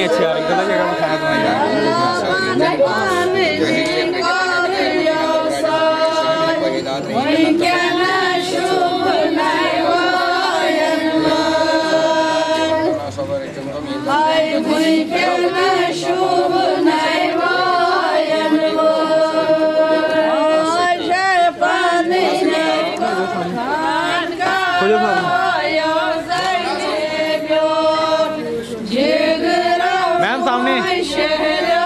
নিয়েছি আর এখানে सामने